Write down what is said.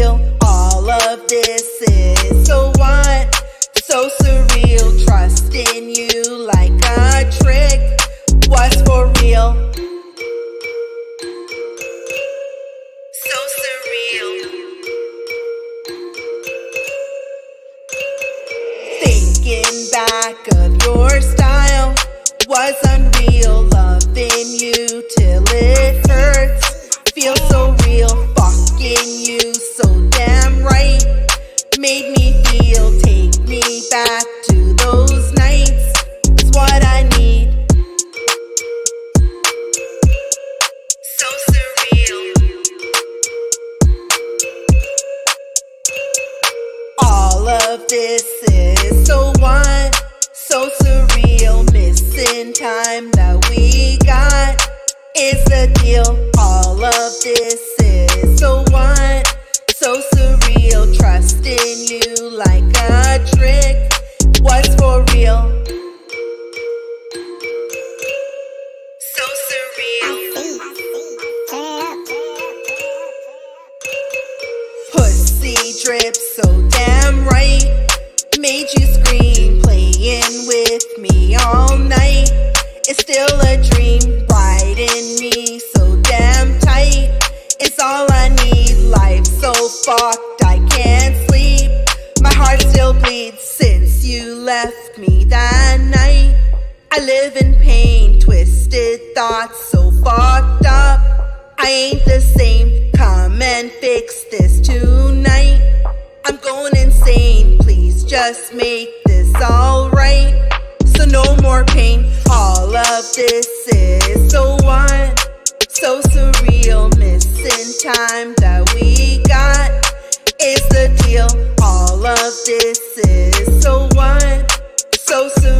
All of this is so what? So surreal, trusting you like a trick was for real. Made me feel. Take me back to those nights. It's what I need. So surreal. All of this is so what? So surreal, missing time that we got is the deal. All of this is so what? So surreal, Drips so damn right. Made you scream, playing with me all night. It's still a dream, riding me so damn tight. It's all I need. Life so fucked, I can't sleep. My heart still bleeds since you left me that night. I live in pain, twisted thoughts so fucked up. I ain't the same. Come and fix this tonight. I'm going insane. Please just make this alright. So no more pain. All of this is so what? So surreal. Missing time that we got is the deal. All of this is so what? So surreal.